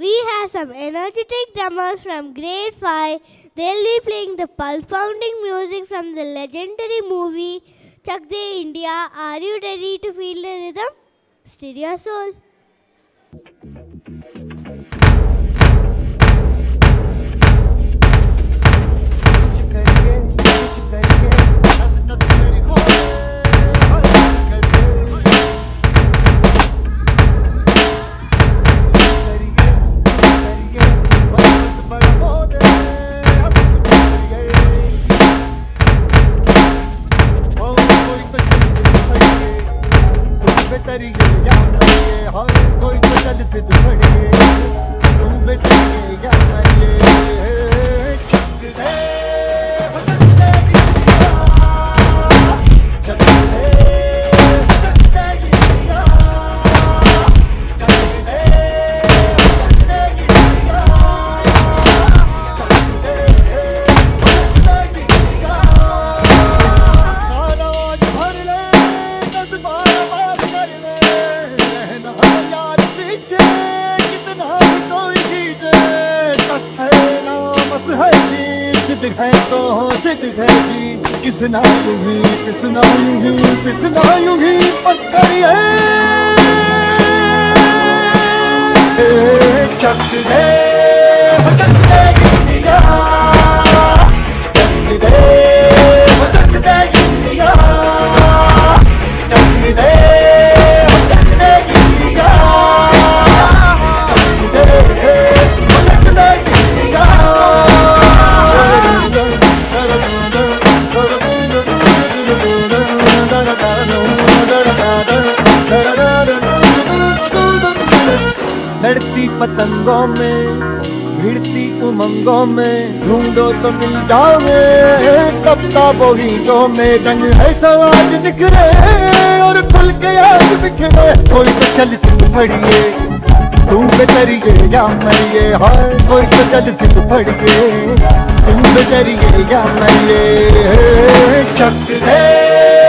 We have some energetic drummers from grade 5. They'll be playing the pulse pounding music from the legendary movie Chak De India. Are you ready to feel the rhythm? Steer your soul. करिए हर कोई तो चल से है तो सिद्ध है जी। किस ना यूँ ही, किस ना यूँ ही, किस ना यूँ ही बस करिए। चक दे लड़ती पतंगों में, भिड़ती उमंगों में, ढूंढो तो मिल जाओगे। कपता बोगीटों में रंग है आज दिखरे और खुल के आज बिखरे। कोई तो चल सिंह फड़िए तू बेतरिए या मरिए, हाय, कोई तो चल सिंह फड़िए तू बेतरिए या मरिए। चक दे